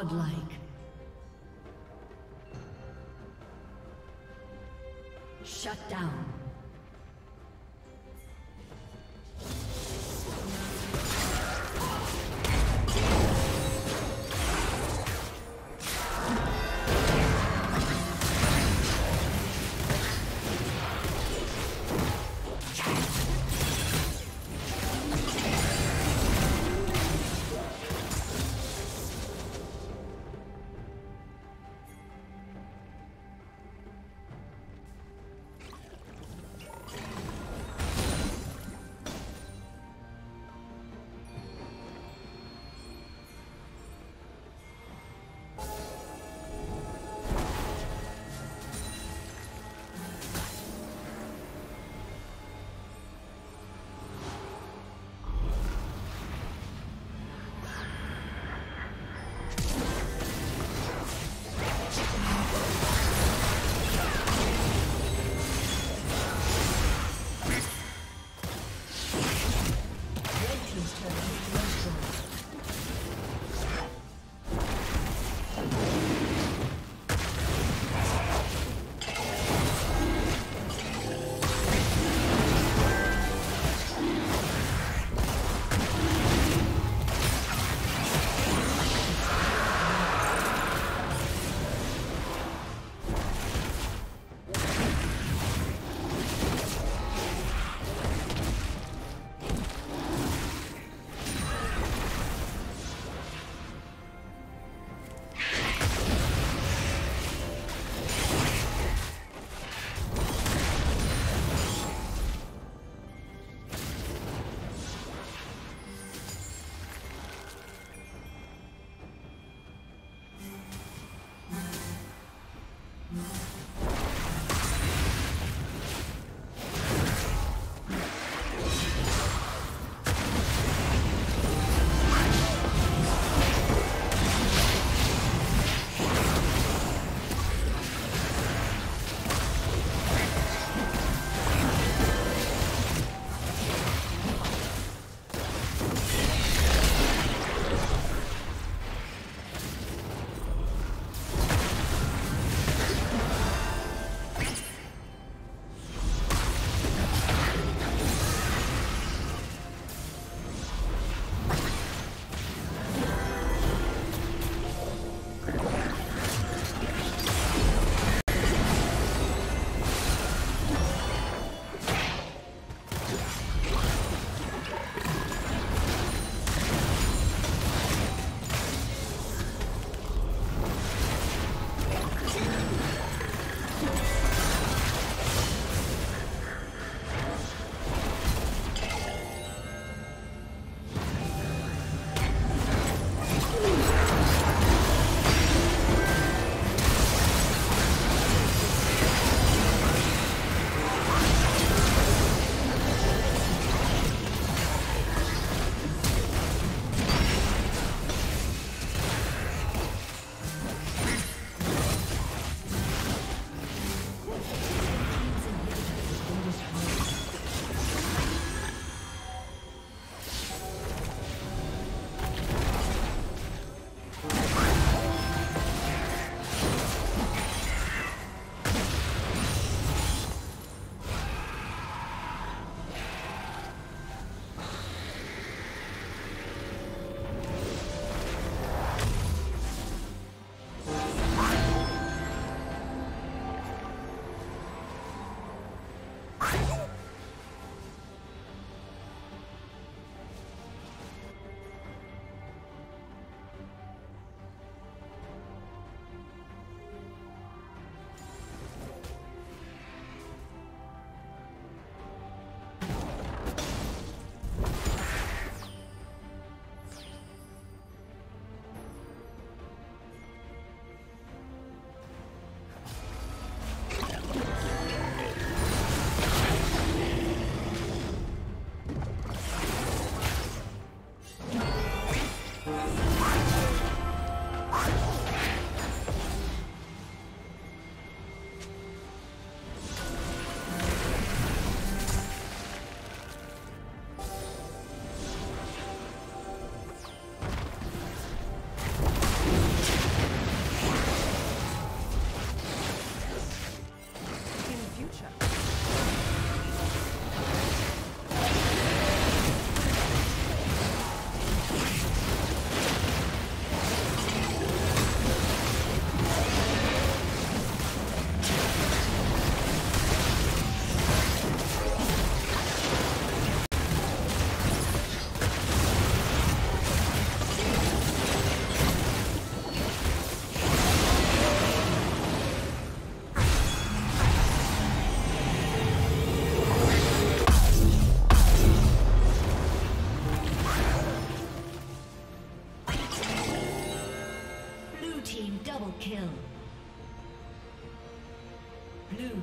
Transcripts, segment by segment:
Godlike.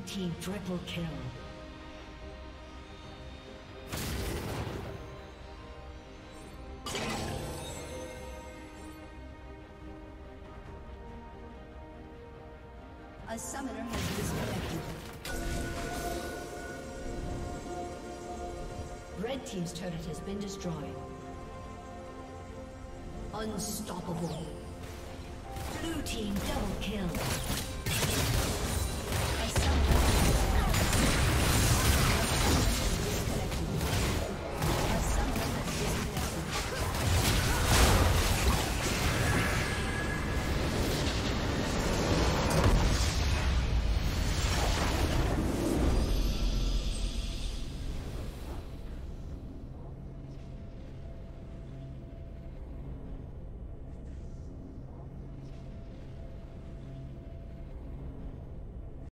Team triple kill. A summoner has disconnected. Red team's turret has been destroyed. Unstoppable. Blue team double kill.